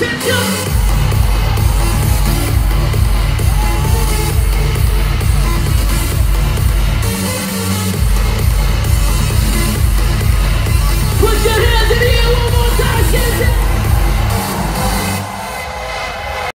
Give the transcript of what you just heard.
Accept you.